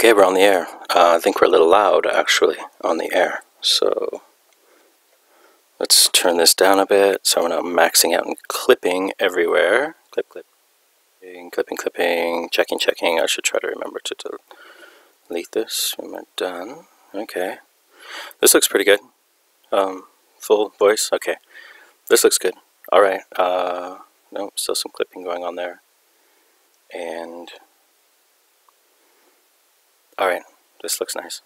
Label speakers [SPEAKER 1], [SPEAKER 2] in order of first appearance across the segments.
[SPEAKER 1] Okay, we're on the air. Uh, I think we're a little loud, actually, on the air. So let's turn this down a bit. So I'm now maxing out and clipping everywhere. Clip, clip, clipping, clipping, clipping, checking, checking. I should try to remember to delete this when we're done. Okay. This looks pretty good. Um, full voice. Okay. This looks good. All right. Uh, still some clipping going on there. And all right, this looks nice.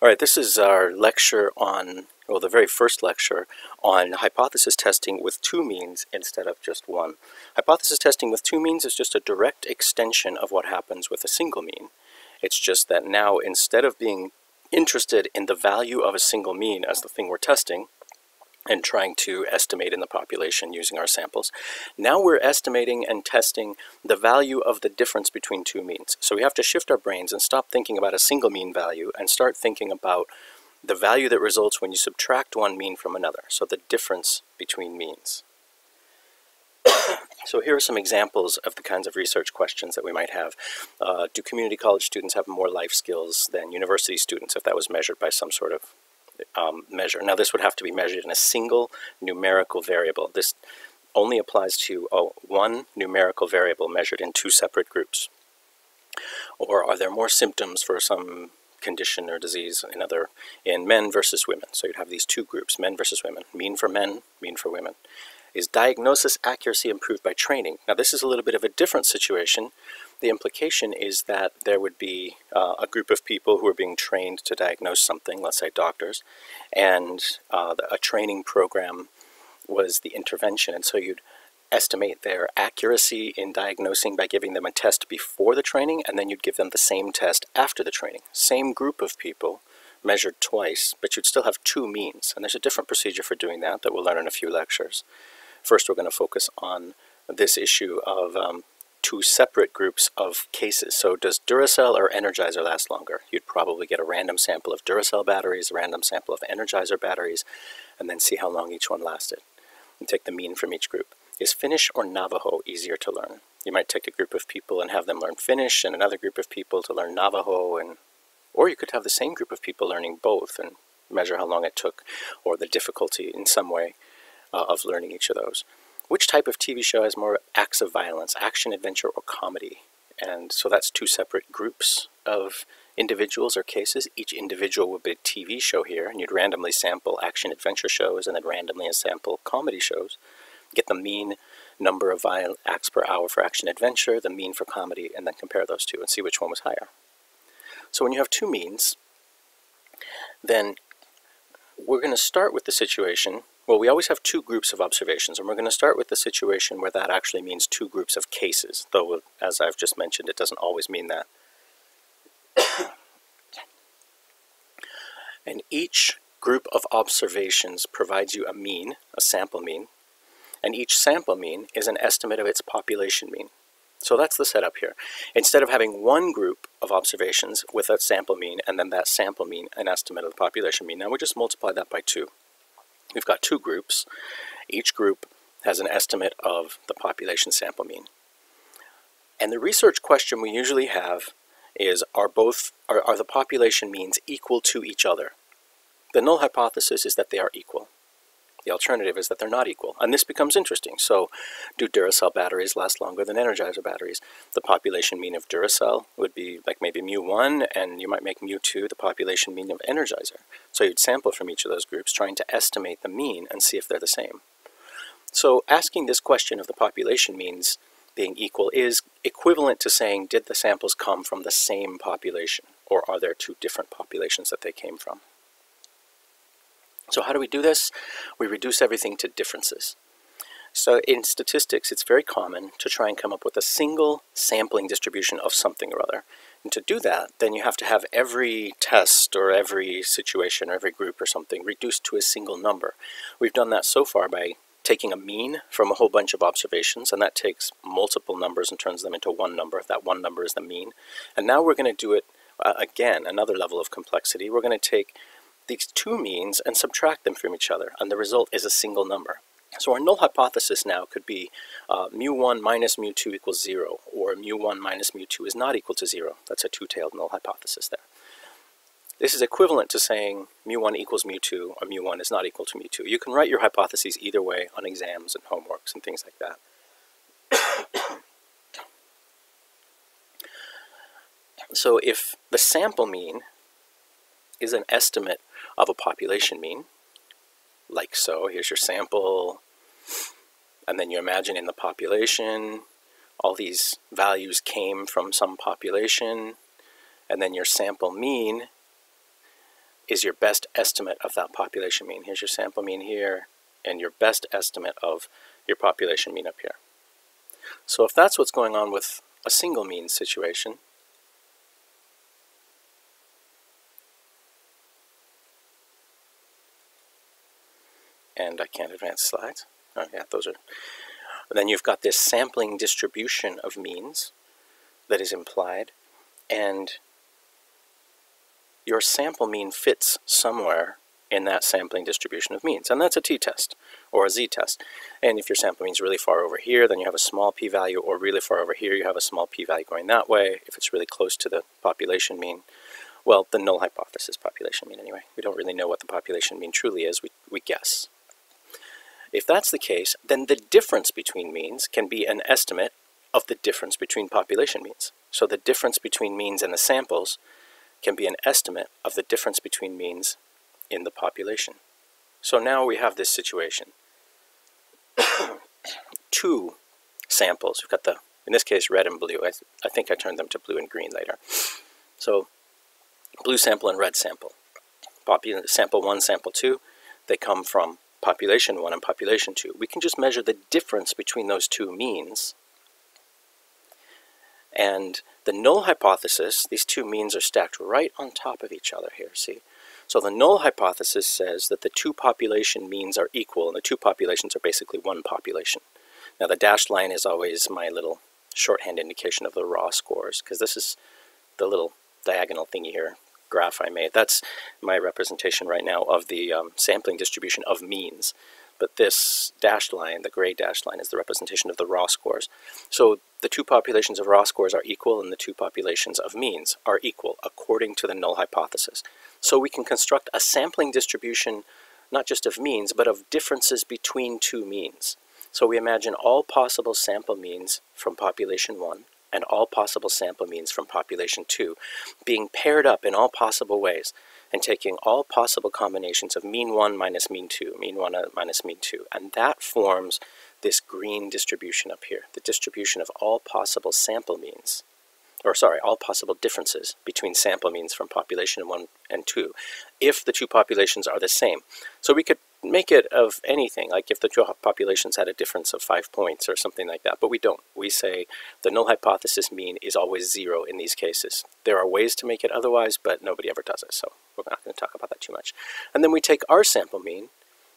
[SPEAKER 1] All right, this is our lecture on, well, the very first lecture on hypothesis testing with two means instead of just one. Hypothesis testing with two means is just a direct extension of what happens with a single mean. It's just that now instead of being interested in the value of a single mean as the thing we're testing, and trying to estimate in the population using our samples. Now we're estimating and testing the value of the difference between two means. So we have to shift our brains and stop thinking about a single mean value and start thinking about the value that results when you subtract one mean from another, so the difference between means. so here are some examples of the kinds of research questions that we might have. Uh, do community college students have more life skills than university students if that was measured by some sort of um, measure. Now this would have to be measured in a single numerical variable. This only applies to oh, one numerical variable measured in two separate groups. Or are there more symptoms for some condition or disease in other in men versus women? So you'd have these two groups, men versus women, mean for men, mean for women. Is diagnosis accuracy improved by training? Now this is a little bit of a different situation the implication is that there would be uh, a group of people who are being trained to diagnose something, let's say doctors, and uh, a training program was the intervention. And so you'd estimate their accuracy in diagnosing by giving them a test before the training, and then you'd give them the same test after the training. Same group of people measured twice, but you'd still have two means. And there's a different procedure for doing that that we'll learn in a few lectures. First, we're going to focus on this issue of um, two separate groups of cases. So does Duracell or Energizer last longer? You'd probably get a random sample of Duracell batteries, a random sample of Energizer batteries, and then see how long each one lasted. And take the mean from each group. Is Finnish or Navajo easier to learn? You might take a group of people and have them learn Finnish and another group of people to learn Navajo and or you could have the same group of people learning both and measure how long it took or the difficulty in some way uh, of learning each of those which type of TV show has more acts of violence, action, adventure, or comedy? And so that's two separate groups of individuals or cases. Each individual would be a TV show here, and you'd randomly sample action adventure shows and then randomly sample comedy shows. Get the mean number of violent acts per hour for action adventure, the mean for comedy, and then compare those two and see which one was higher. So when you have two means, then we're going to start with the situation well, we always have two groups of observations, and we're going to start with the situation where that actually means two groups of cases, though, as I've just mentioned, it doesn't always mean that. and each group of observations provides you a mean, a sample mean, and each sample mean is an estimate of its population mean. So that's the setup here. Instead of having one group of observations with a sample mean and then that sample mean an estimate of the population mean, now we just multiply that by 2. We've got two groups. Each group has an estimate of the population sample mean. And the research question we usually have is, are both, are, are the population means equal to each other? The null hypothesis is that they are equal. The alternative is that they're not equal. And this becomes interesting. So do Duracell batteries last longer than Energizer batteries? The population mean of Duracell would be like maybe mu1, and you might make mu2 the population mean of Energizer. So you'd sample from each of those groups, trying to estimate the mean and see if they're the same. So asking this question of the population means being equal is equivalent to saying, did the samples come from the same population, or are there two different populations that they came from? So how do we do this? We reduce everything to differences. So in statistics, it's very common to try and come up with a single sampling distribution of something or other. And to do that, then you have to have every test or every situation or every group or something reduced to a single number. We've done that so far by taking a mean from a whole bunch of observations, and that takes multiple numbers and turns them into one number. That one number is the mean. And now we're going to do it uh, again, another level of complexity. We're going to take these two means and subtract them from each other, and the result is a single number. So our null hypothesis now could be uh, mu1 minus mu2 equals 0, or mu1 minus mu2 is not equal to 0. That's a two-tailed null hypothesis there. This is equivalent to saying mu1 equals mu2 or mu1 is not equal to mu2. You can write your hypotheses either way on exams and homeworks and things like that. so if the sample mean is an estimate of a population mean, like so, here's your sample, and then you imagine in the population, all these values came from some population, and then your sample mean is your best estimate of that population mean. Here's your sample mean here, and your best estimate of your population mean up here. So if that's what's going on with a single mean situation, and I can't advance slides. Oh yeah, those are. And then you've got this sampling distribution of means that is implied, and your sample mean fits somewhere in that sampling distribution of means. And that's a t-test or a z-test. And if your sample mean is really far over here, then you have a small p-value, or really far over here, you have a small p-value going that way. If it's really close to the population mean, well, the null hypothesis population mean anyway. We don't really know what the population mean truly is, we, we guess. If that's the case, then the difference between means can be an estimate of the difference between population means. So the difference between means and the samples can be an estimate of the difference between means in the population. So now we have this situation. Two samples. We've got the, in this case, red and blue. I, th I think I turned them to blue and green later. So blue sample and red sample. Sample 1, sample 2, they come from population 1 and population 2. We can just measure the difference between those two means. And the null hypothesis, these two means are stacked right on top of each other here, see? So the null hypothesis says that the two population means are equal, and the two populations are basically one population. Now the dashed line is always my little shorthand indication of the raw scores, because this is the little diagonal thingy here, graph I made. That's my representation right now of the um, sampling distribution of means. But this dashed line, the gray dashed line, is the representation of the raw scores. So the two populations of raw scores are equal and the two populations of means are equal according to the null hypothesis. So we can construct a sampling distribution not just of means, but of differences between two means. So we imagine all possible sample means from population 1 and all possible sample means from population 2 being paired up in all possible ways and taking all possible combinations of mean 1 minus mean 2, mean 1 uh, minus mean 2, and that forms this green distribution up here, the distribution of all possible sample means, or sorry, all possible differences between sample means from population 1 and 2, if the two populations are the same. So we could make it of anything, like if the two populations had a difference of five points or something like that, but we don't. We say the null hypothesis mean is always zero in these cases. There are ways to make it otherwise, but nobody ever does it, so we're not going to talk about that too much. And then we take our sample mean,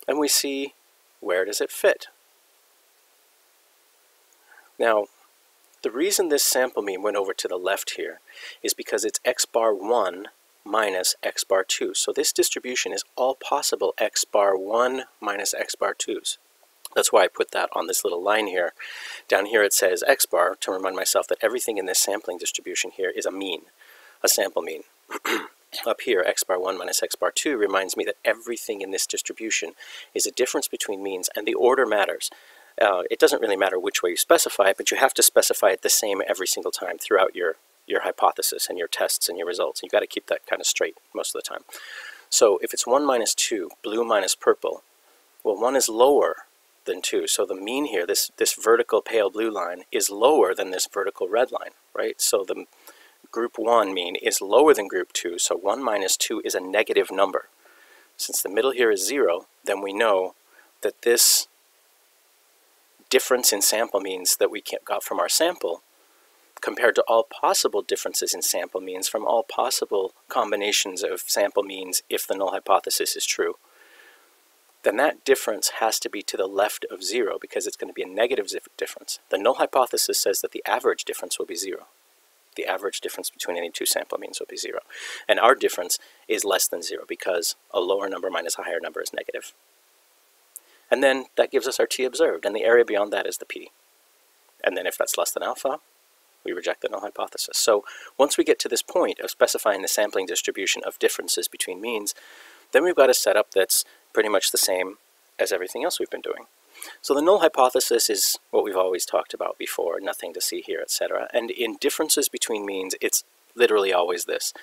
[SPEAKER 1] and we see where does it fit. Now, the reason this sample mean went over to the left here is because it's x bar 1 minus x bar 2. So this distribution is all possible x bar 1 minus x bar 2's. That's why I put that on this little line here. Down here it says x bar to remind myself that everything in this sampling distribution here is a mean, a sample mean. Up here, x bar 1 minus x bar 2 reminds me that everything in this distribution is a difference between means, and the order matters. Uh, it doesn't really matter which way you specify it, but you have to specify it the same every single time throughout your your hypothesis and your tests and your results. You've got to keep that kind of straight most of the time. So if it's 1 minus 2, blue minus purple, well, 1 is lower than 2. So the mean here, this, this vertical pale blue line, is lower than this vertical red line, right? So the group 1 mean is lower than group 2, so 1 minus 2 is a negative number. Since the middle here is 0, then we know that this difference in sample means that we got from our sample compared to all possible differences in sample means from all possible combinations of sample means if the null hypothesis is true, then that difference has to be to the left of zero because it's going to be a negative difference. The null hypothesis says that the average difference will be zero. The average difference between any two sample means will be zero. And our difference is less than zero because a lower number minus a higher number is negative. And then that gives us our t observed, and the area beyond that is the p. And then if that's less than alpha, we reject the null hypothesis. So once we get to this point of specifying the sampling distribution of differences between means, then we've got a setup that's pretty much the same as everything else we've been doing. So the null hypothesis is what we've always talked about before, nothing to see here, etc. And in differences between means, it's literally always this.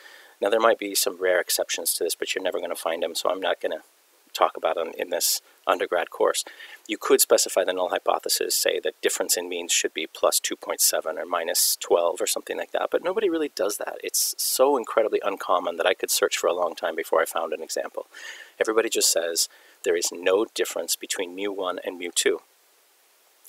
[SPEAKER 1] Now there might be some rare exceptions to this, but you're never going to find them, so I'm not going to talk about them in this undergrad course. You could specify the null hypothesis, say that difference in means should be plus 2.7 or minus 12 or something like that, but nobody really does that. It's so incredibly uncommon that I could search for a long time before I found an example. Everybody just says there is no difference between mu1 and mu2.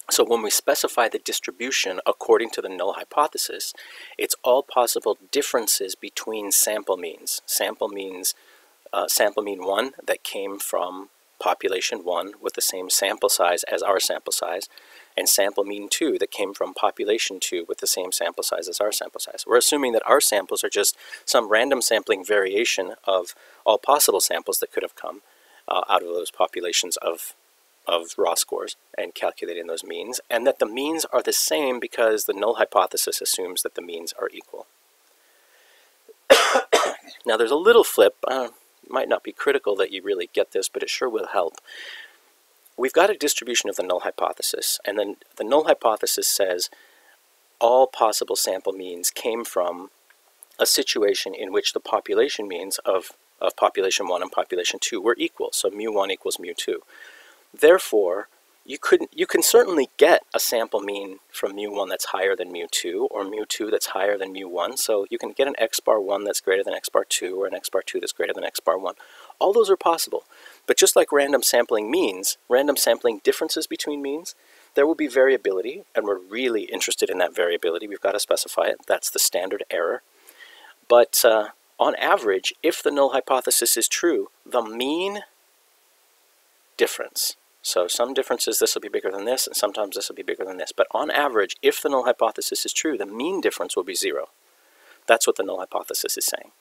[SPEAKER 1] So when we specify the distribution according to the null hypothesis, it's all possible differences between sample means. Sample means uh, sample mean 1 that came from population 1 with the same sample size as our sample size, and sample mean 2 that came from population 2 with the same sample size as our sample size. We're assuming that our samples are just some random sampling variation of all possible samples that could have come uh, out of those populations of, of raw scores and calculating those means, and that the means are the same because the null hypothesis assumes that the means are equal. now there's a little flip, uh, might not be critical that you really get this, but it sure will help. We've got a distribution of the null hypothesis, and then the null hypothesis says all possible sample means came from a situation in which the population means of, of population 1 and population 2 were equal, so mu1 equals mu2. Therefore, you could you can certainly get a sample mean from mu1 that's higher than mu2 or mu2 that's higher than mu1 so you can get an x bar 1 that's greater than x bar 2 or an x bar 2 that's greater than x bar 1 all those are possible. But just like random sampling means random sampling differences between means there will be variability and we're really interested in that variability. We've got to specify it. That's the standard error. But uh, on average if the null hypothesis is true the mean difference so some differences, this will be bigger than this, and sometimes this will be bigger than this. But on average, if the null hypothesis is true, the mean difference will be zero. That's what the null hypothesis is saying.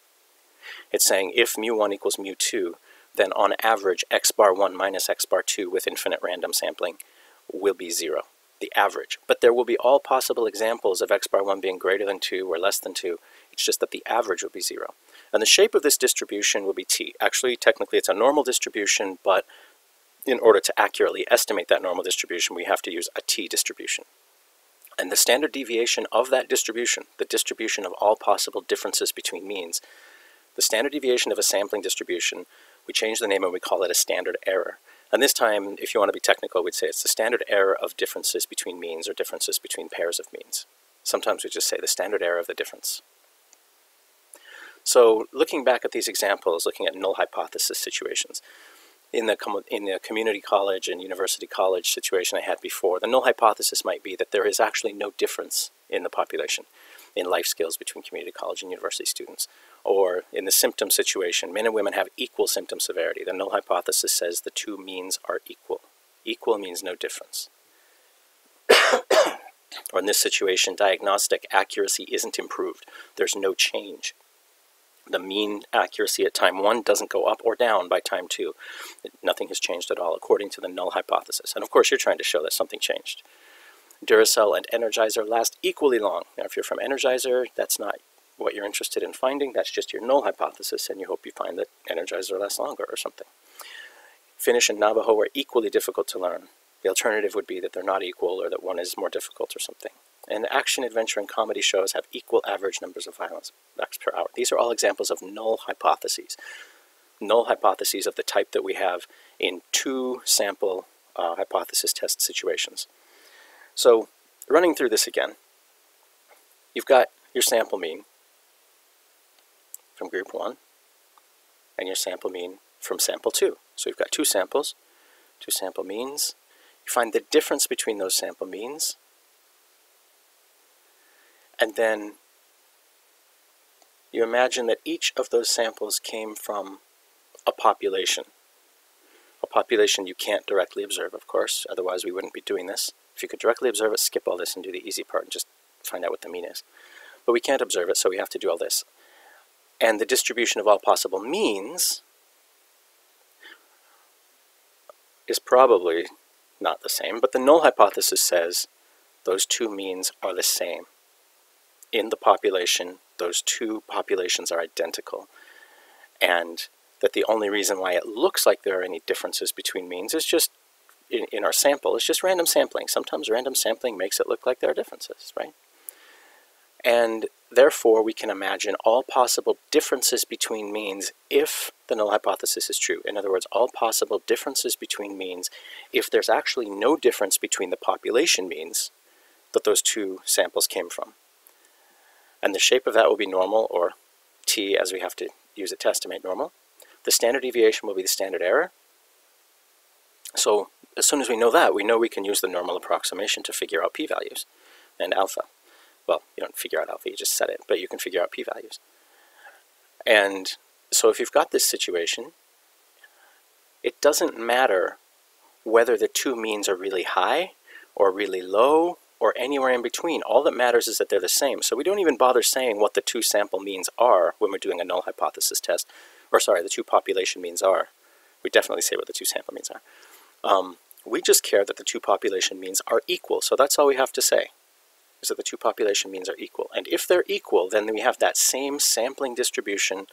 [SPEAKER 1] It's saying if mu1 equals mu2, then on average, x bar 1 minus x bar 2 with infinite random sampling will be zero, the average. But there will be all possible examples of x bar 1 being greater than 2 or less than 2. It's just that the average will be zero. And the shape of this distribution will be t. Actually, technically, it's a normal distribution, but in order to accurately estimate that normal distribution, we have to use a t-distribution. And the standard deviation of that distribution, the distribution of all possible differences between means, the standard deviation of a sampling distribution, we change the name and we call it a standard error. And this time, if you want to be technical, we'd say it's the standard error of differences between means or differences between pairs of means. Sometimes we just say the standard error of the difference. So looking back at these examples, looking at null hypothesis situations, in the, in the community college and university college situation I had before, the null hypothesis might be that there is actually no difference in the population in life skills between community college and university students. Or in the symptom situation, men and women have equal symptom severity. The null hypothesis says the two means are equal. Equal means no difference. or in this situation, diagnostic accuracy isn't improved. There's no change the mean accuracy at time 1 doesn't go up or down by time 2. Nothing has changed at all according to the null hypothesis. And of course you're trying to show that something changed. Duracell and Energizer last equally long. Now if you're from Energizer, that's not what you're interested in finding, that's just your null hypothesis and you hope you find that Energizer lasts longer or something. Finnish and Navajo are equally difficult to learn. The alternative would be that they're not equal or that one is more difficult or something and action, adventure, and comedy shows have equal average numbers of violence acts per hour. These are all examples of null hypotheses. Null hypotheses of the type that we have in two sample uh, hypothesis test situations. So running through this again, you've got your sample mean from group 1 and your sample mean from sample 2. So you've got two samples, two sample means. You find the difference between those sample means and then you imagine that each of those samples came from a population. A population you can't directly observe, of course, otherwise we wouldn't be doing this. If you could directly observe it, skip all this and do the easy part and just find out what the mean is. But we can't observe it, so we have to do all this. And the distribution of all possible means is probably not the same, but the null hypothesis says those two means are the same. In the population, those two populations are identical. And that the only reason why it looks like there are any differences between means is just in, in our sample, it's just random sampling. Sometimes random sampling makes it look like there are differences, right? And therefore, we can imagine all possible differences between means if the null hypothesis is true. In other words, all possible differences between means if there's actually no difference between the population means that those two samples came from. And the shape of that will be normal, or t as we have to use a to estimate normal. The standard deviation will be the standard error. So as soon as we know that, we know we can use the normal approximation to figure out p-values and alpha. Well, you don't figure out alpha, you just set it, but you can figure out p-values. And so if you've got this situation, it doesn't matter whether the two means are really high or really low or anywhere in between. All that matters is that they're the same. So we don't even bother saying what the two sample means are when we're doing a null hypothesis test. Or sorry, the two population means are. We definitely say what the two sample means are. Um, we just care that the two population means are equal. So that's all we have to say, is that the two population means are equal. And if they're equal, then we have that same sampling distribution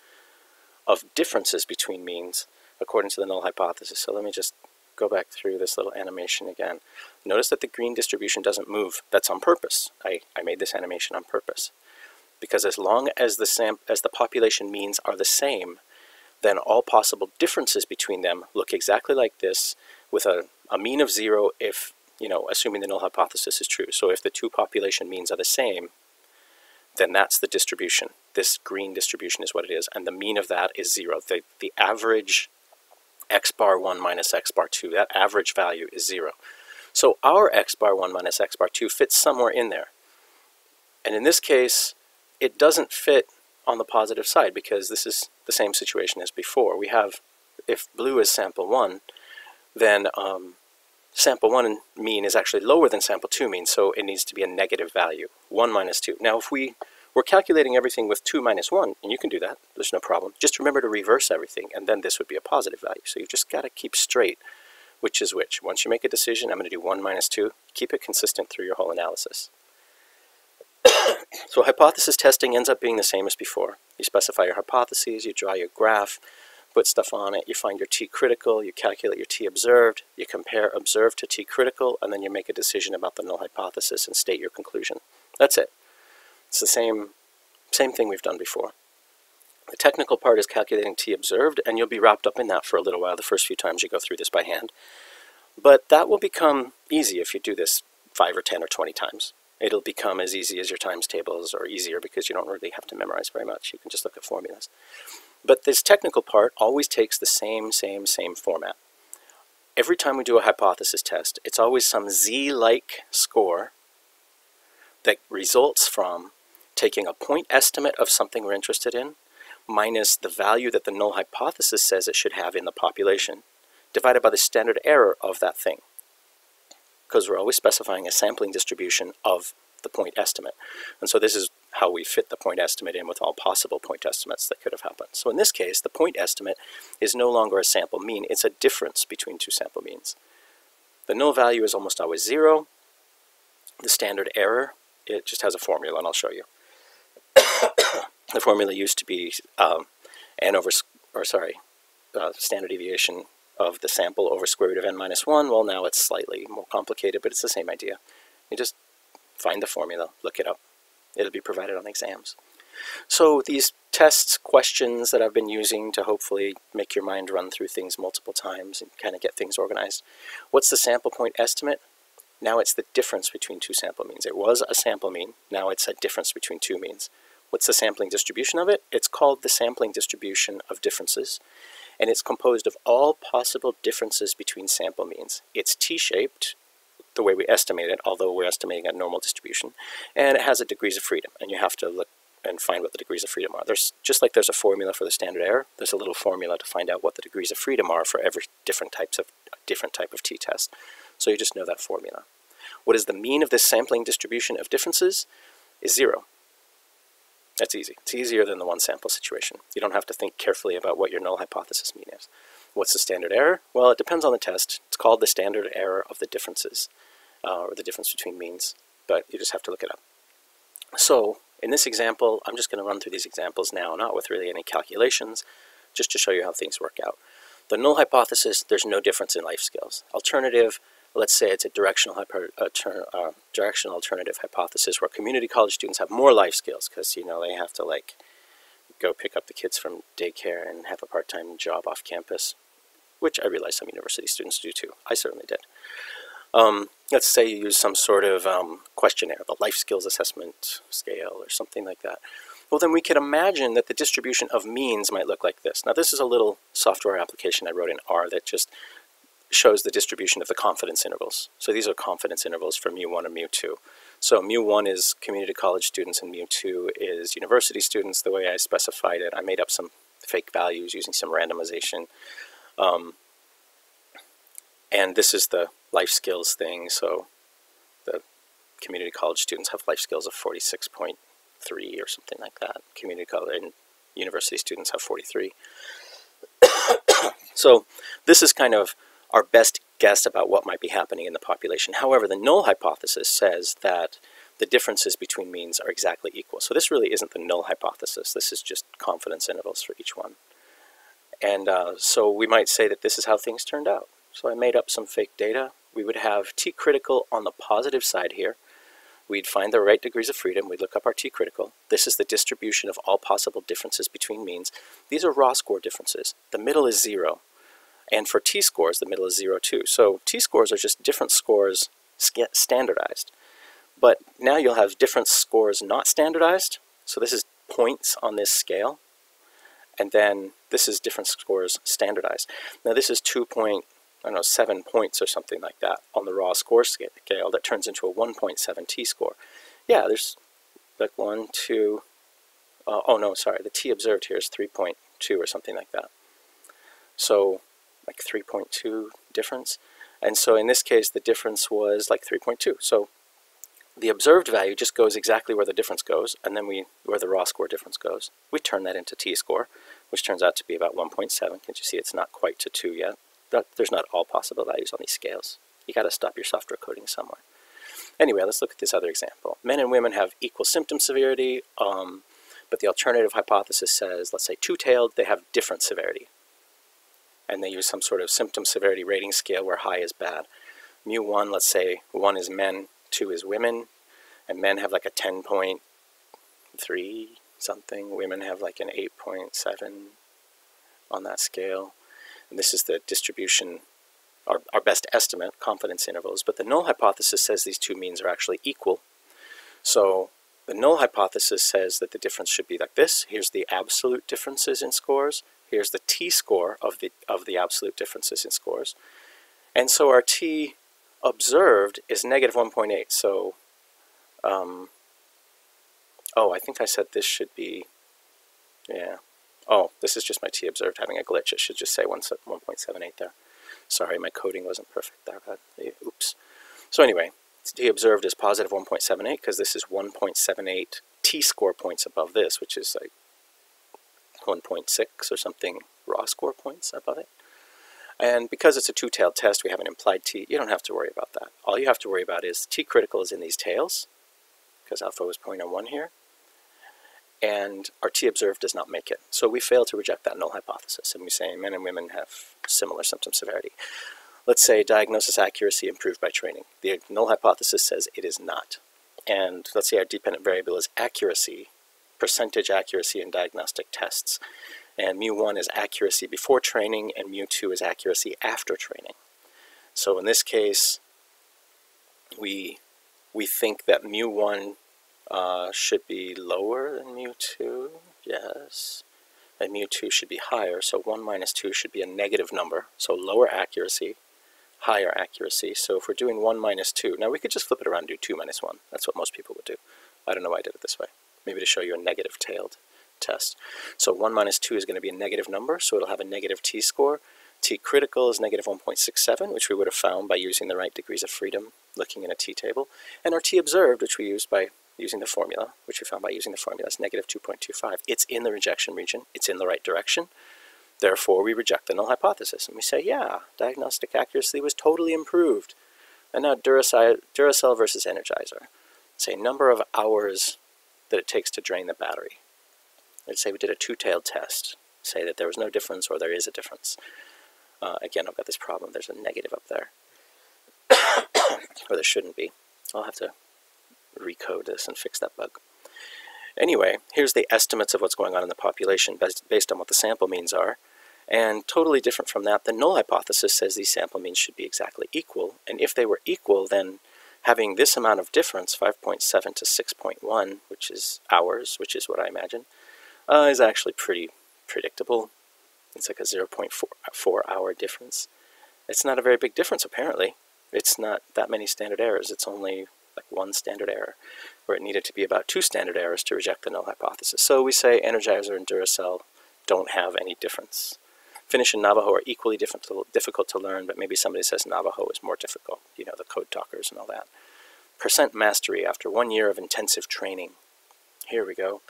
[SPEAKER 1] of differences between means according to the null hypothesis. So let me just go back through this little animation again. Notice that the green distribution doesn't move. That's on purpose. I, I made this animation on purpose. Because as long as the, sam as the population means are the same, then all possible differences between them look exactly like this with a, a mean of zero if, you know, assuming the null hypothesis is true. So if the two population means are the same, then that's the distribution. This green distribution is what it is, and the mean of that is zero. The, the average x bar 1 minus x bar 2. That average value is 0. So our x bar 1 minus x bar 2 fits somewhere in there. And in this case, it doesn't fit on the positive side because this is the same situation as before. We have, if blue is sample 1, then um, sample 1 mean is actually lower than sample 2 mean, so it needs to be a negative value, 1 minus 2. Now if we we're calculating everything with 2 minus 1, and you can do that. There's no problem. Just remember to reverse everything, and then this would be a positive value. So you've just got to keep straight which is which. Once you make a decision, I'm going to do 1 minus 2. Keep it consistent through your whole analysis. so hypothesis testing ends up being the same as before. You specify your hypotheses, you draw your graph, put stuff on it, you find your t critical, you calculate your t observed, you compare observed to t critical, and then you make a decision about the null hypothesis and state your conclusion. That's it. It's the same, same thing we've done before. The technical part is calculating t observed, and you'll be wrapped up in that for a little while the first few times you go through this by hand. But that will become easy if you do this 5 or 10 or 20 times. It'll become as easy as your times tables or easier because you don't really have to memorize very much. You can just look at formulas. But this technical part always takes the same, same, same format. Every time we do a hypothesis test, it's always some z-like score that results from taking a point estimate of something we're interested in minus the value that the null hypothesis says it should have in the population divided by the standard error of that thing because we're always specifying a sampling distribution of the point estimate. And so this is how we fit the point estimate in with all possible point estimates that could have happened. So in this case, the point estimate is no longer a sample mean, it's a difference between two sample means. The null value is almost always zero. The standard error it just has a formula, and I'll show you. The formula used to be um, n over, or sorry, uh, standard deviation of the sample over square root of n minus 1. Well, now it's slightly more complicated, but it's the same idea. You just find the formula, look it up. It'll be provided on exams. So these tests, questions that I've been using to hopefully make your mind run through things multiple times and kind of get things organized. What's the sample point estimate? Now it's the difference between two sample means. It was a sample mean, now it's a difference between two means. What's the sampling distribution of it? It's called the sampling distribution of differences, and it's composed of all possible differences between sample means. It's t-shaped, the way we estimate it, although we're estimating a normal distribution, and it has a degrees of freedom, and you have to look and find what the degrees of freedom are. There's just like there's a formula for the standard error, there's a little formula to find out what the degrees of freedom are for every different types of different type of t-test. So you just know that formula. What is the mean of this sampling distribution of differences? Is zero. That's easy. It's easier than the one sample situation. You don't have to think carefully about what your null hypothesis mean is. what's the standard error? Well, it depends on the test. It's called the standard error of the differences, uh, or the difference between means, but you just have to look it up. So in this example, I'm just going to run through these examples now, not with really any calculations, just to show you how things work out. The null hypothesis, there's no difference in life skills. Alternative, let's say it's a directional, hyper, uh, directional alternative hypothesis where community college students have more life skills because, you know, they have to like go pick up the kids from daycare and have a part-time job off campus, which I realize some university students do too. I certainly did. Um, let's say you use some sort of um, questionnaire, the life skills assessment scale or something like that. Well, then we could imagine that the distribution of means might look like this. Now, this is a little software application I wrote in R that just shows the distribution of the confidence intervals. So these are confidence intervals for mu1 and mu2. So mu1 is community college students and mu2 is university students. The way I specified it, I made up some fake values using some randomization. Um, and this is the life skills thing. So the community college students have life skills of 46.3 or something like that. Community college and university students have 43. so this is kind of our best guess about what might be happening in the population. However, the null hypothesis says that the differences between means are exactly equal. So this really isn't the null hypothesis. This is just confidence intervals for each one. And uh, so we might say that this is how things turned out. So I made up some fake data. We would have t critical on the positive side here. We'd find the right degrees of freedom. We'd look up our t critical. This is the distribution of all possible differences between means. These are raw score differences. The middle is zero. And for t-scores, the middle is 0, 2. So t-scores are just different scores standardized. But now you'll have different scores not standardized. So this is points on this scale. And then this is different scores standardized. Now this is 2 point, I don't know, 7 points or something like that on the raw score scale that turns into a 1.7 t-score. Yeah, there's like 1, 2, uh, oh no, sorry, the t observed here is 3.2 or something like that. So like 3.2 difference. And so in this case, the difference was like 3.2. So the observed value just goes exactly where the difference goes, and then we where the raw score difference goes. We turn that into t-score, which turns out to be about 1.7. Can't you see it's not quite to 2 yet? That, there's not all possible values on these scales. You got to stop your software coding somewhere. Anyway, let's look at this other example. Men and women have equal symptom severity, um, but the alternative hypothesis says, let's say two-tailed, they have different severity and they use some sort of symptom severity rating scale where high is bad. Mu1, let's say 1 is men, 2 is women, and men have like a 10.3 something, women have like an 8.7 on that scale. And this is the distribution, our, our best estimate, confidence intervals. But the null hypothesis says these two means are actually equal. So the null hypothesis says that the difference should be like this. Here's the absolute differences in scores. Here's the t-score of the, of the absolute differences in scores. And so our t observed is negative 1.8. So, um, oh, I think I said this should be, yeah. Oh, this is just my t observed having a glitch. It should just say 1.78 there. Sorry, my coding wasn't perfect there. Oops. So anyway, t observed is positive 1.78 because this is 1.78 t-score points above this, which is like 1.6 or something raw score points above it. And because it's a two-tailed test, we have an implied t. You don't have to worry about that. All you have to worry about is t critical is in these tails, because alpha was 0.01 here, and our t observed does not make it. So we fail to reject that null hypothesis, and we say men and women have similar symptom severity. Let's say diagnosis accuracy improved by training. The null hypothesis says it is not. And let's say our dependent variable is accuracy, percentage accuracy in diagnostic tests. And mu1 is accuracy before training, and mu2 is accuracy after training. So in this case, we, we think that mu1 uh, should be lower than mu2, yes. And mu2 should be higher, so 1 minus 2 should be a negative number, so lower accuracy, higher accuracy. So if we're doing 1 minus 2, now we could just flip it around and do 2 minus 1. That's what most people would do. I don't know why I did it this way maybe to show you a negative tailed test. So 1 minus 2 is going to be a negative number, so it'll have a negative t-score. t-critical is negative 1.67, which we would have found by using the right degrees of freedom, looking in a t-table. And our t-observed, which we used by using the formula, which we found by using the formula, is negative 2.25. It's in the rejection region. It's in the right direction. Therefore, we reject the null hypothesis. And we say, yeah, diagnostic accuracy was totally improved. And now Duracell versus Energizer. Say number of hours that it takes to drain the battery. Let's say we did a two-tailed test. Say that there was no difference or there is a difference. Uh, again, I've got this problem. There's a negative up there. or there shouldn't be. I'll have to recode this and fix that bug. Anyway, here's the estimates of what's going on in the population based, based on what the sample means are. And totally different from that, the null hypothesis says these sample means should be exactly equal. And if they were equal, then having this amount of difference, 5.7 to 6.1, which is hours, which is what I imagine, uh, is actually pretty predictable. It's like a 0.4 hour difference. It's not a very big difference, apparently. It's not that many standard errors. It's only like one standard error, where it needed to be about two standard errors to reject the null hypothesis. So we say Energizer and Duracell don't have any difference. Finnish and Navajo are equally difficult to learn, but maybe somebody says Navajo is more difficult, you know, the code talkers and all that. Percent mastery after one year of intensive training. Here we go.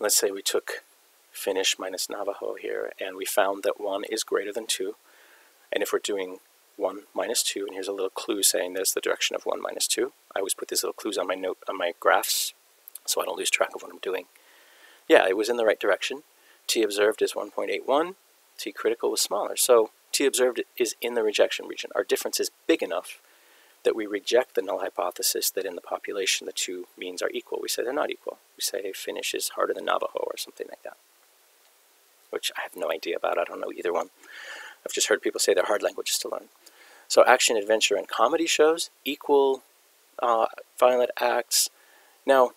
[SPEAKER 1] Let's say we took Finnish minus Navajo here, and we found that 1 is greater than 2. And if we're doing 1 minus 2, and here's a little clue saying there's the direction of 1 minus 2. I always put these little clues on my note on my graphs so I don't lose track of what I'm doing. Yeah, it was in the right direction. T observed is 1.81. T critical was smaller. So T observed is in the rejection region. Our difference is big enough that we reject the null hypothesis that in the population the two means are equal. We say they're not equal. We say Finnish is harder than Navajo or something like that, which I have no idea about. I don't know either one. I've just heard people say they're hard languages to learn. So action, adventure, and comedy shows equal uh, violent acts. Now,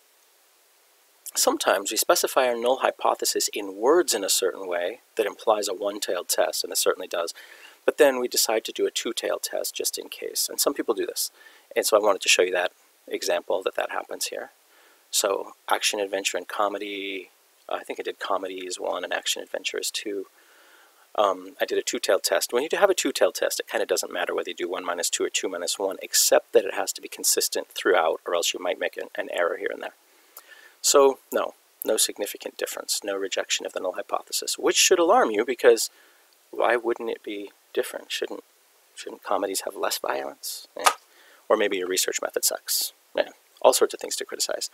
[SPEAKER 1] sometimes we specify our null hypothesis in words in a certain way that implies a one-tailed test, and it certainly does. But then we decide to do a two-tailed test just in case. And some people do this. And so I wanted to show you that example that that happens here. So action, adventure, and comedy. I think I did comedy is one and action adventure is two um, I did a two-tailed test. When you do have a two-tailed test, it kind of doesn't matter whether you do 1 minus 2 or 2 minus 1, except that it has to be consistent throughout, or else you might make an, an error here and there. So, no, no significant difference, no rejection of the null hypothesis, which should alarm you because why wouldn't it be different? Shouldn't, shouldn't comedies have less violence? Yeah. Or maybe your research method sucks. Yeah. All sorts of things to criticize.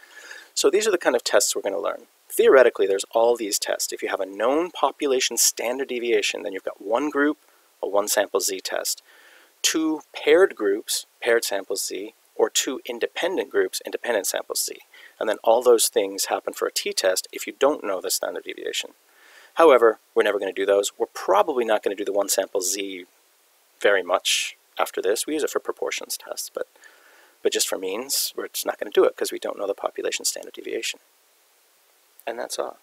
[SPEAKER 1] So these are the kind of tests we're going to learn theoretically, there's all these tests. If you have a known population standard deviation, then you've got one group, a one sample z-test, two paired groups, paired samples z, or two independent groups, independent samples z. And then all those things happen for a t-test if you don't know the standard deviation. However, we're never going to do those. We're probably not going to do the one sample z very much after this. We use it for proportions tests, but, but just for means, we're just not going to do it because we don't know the population standard deviation and that's all.